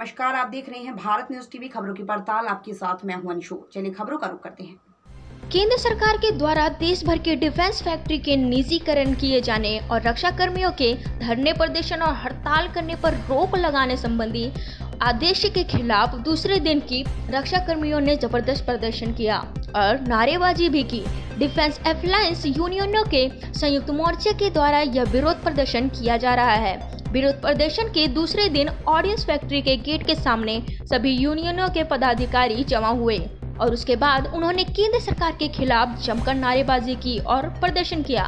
नमस्कार, आप देख रहे हैं भारत न्यूज़ टीवी खबरों की पड़ताल। आपके साथ मैं हूँ अंशु। चलिए खबरों का रुख करते हैं। केंद्र सरकार के द्वारा देश भर के डिफेंस फैक्ट्री के निजीकरण किए जाने और रक्षा कर्मियों के धरने, प्रदर्शन और हड़ताल करने पर रोक लगाने संबंधी आदेश के खिलाफ दूसरे दिन की रक्षा कर्मियों ने ज़बरदस्त प्रदर्शन किया और नारेबाजी भी की। डिफेंस अप्लायंस यूनियनों के संयुक्त मोर्चे के द्वारा यह विरोध प्रदर्शन किया जा रहा है। विरोध प्रदर्शन के दूसरे दिन ऑडियंस फैक्ट्री के गेट के सामने सभी यूनियनों के पदाधिकारी जमा हुए और उसके बाद उन्होंने केंद्र सरकार के खिलाफ जमकर नारेबाजी की और प्रदर्शन किया।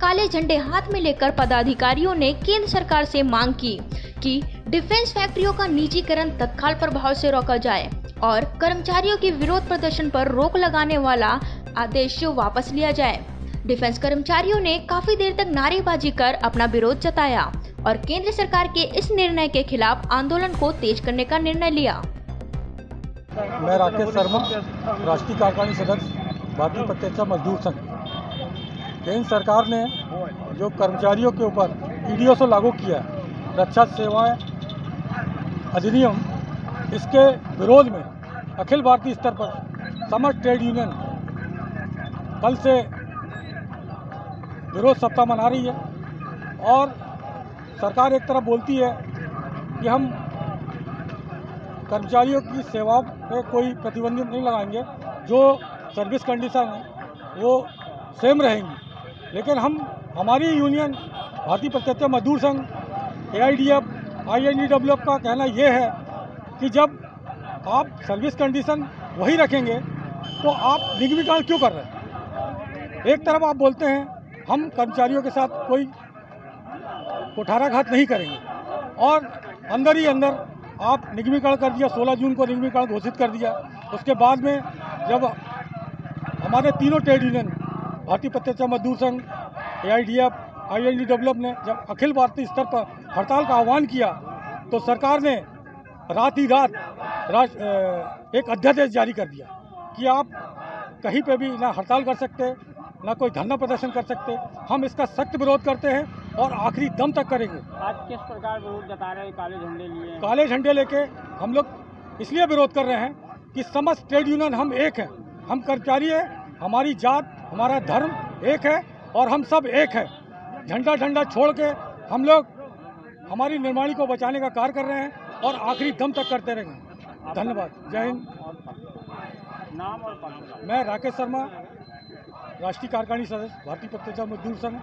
काले झंडे हाथ में लेकर पदाधिकारियों ने केंद्र सरकार से मांग की कि डिफेंस फैक्ट्रियों का निजीकरण तत्काल प्रभाव से रोका जाए और कर्मचारियों के विरोध प्रदर्शन पर रोक लगाने वाला आदेश वापस लिया जाए। डिफेंस कर्मचारियों ने काफ़ी देर तक नारेबाजी कर अपना विरोध जताया। और केंद्र सरकार के इस निर्णय के खिलाफ आंदोलन को तेज करने का निर्णय लिया। मैं राकेश शर्मा, राष्ट्रीय कार्यकारिणी सदस्य भारतीय प्रत्यक्षा मजदूर संघ। केंद्र सरकार ने जो कर्मचारियों के ऊपर ईडीओ से लागू किया रक्षा सेवाएँ, अधिनियम, इसके विरोध में अखिल भारतीय स्तर पर समस्त ट्रेड यूनियन कल से विरोध सप्ताह मना रही है और सरकार एक तरफ़ बोलती है कि हम कर्मचारियों की सेवाओं पे कोई प्रतिबंध नहीं लगाएँगे, जो सर्विस कंडीशन है, वो सेम रहेंगी। लेकिन हम, हमारी union Bharatiya Pratyaksh Mazdoor Sangh A I D F I N D W F का कहना ये है कि जब आप सर्विस कंडीशन वही रखेंगे तो आप निगमीकरण क्यों कर रहे हैं? एक तरफ़ आप बोलते हैं, हम कर्मचारियों के साथ कोई कुठाराघात नहीं करेंगे। और अंदर ही अंदर आप निगमीकरण कर दिया 16 जून को निगमीकरण घोषित कर दिया। उसके बाद में जब हमारे तीनों trade union, Bharatiya Pratyaksh Mazdoor Sangh A I D F I N D develop ने जब अखिल भारतीय स्तर पर हड़ताल का आह्वान किया तो सरकार ने रात ही रात एक अध्यादेश जारी कर दिया कि आप कहीं पे भी ना हड़ताल कर सकते, ना कोई धरना प्रदर्शन कर सकते। हम इसका सख्त विरोध करते हैं। और आखिरी दम तक करेंगे। आज किस प्रकार विरोध जता रहे हैं? काले झंडे लिए काले झंडे लेके हम लोग इसलिए विरोध कर रहे हैं कि समस्त ट्रेड यूनियन हम एक हैं। हम कर्मचारी हैं हमारी जात हमारा धर्म एक है और हम सब एक है। झंडा झंडा छोड़ के हम लोग हमारी निर्माणी को बचाने का कार्य कर रहे हैं और आखिरी दम तक करते रहेंगे। धन्यवाद। जय हिंद। नाम और मैं राकेश शर्मा राष्ट्रीय कार्यकारिणी सदस्य भारतीय प्रत्यक्ष मजदूर संघ।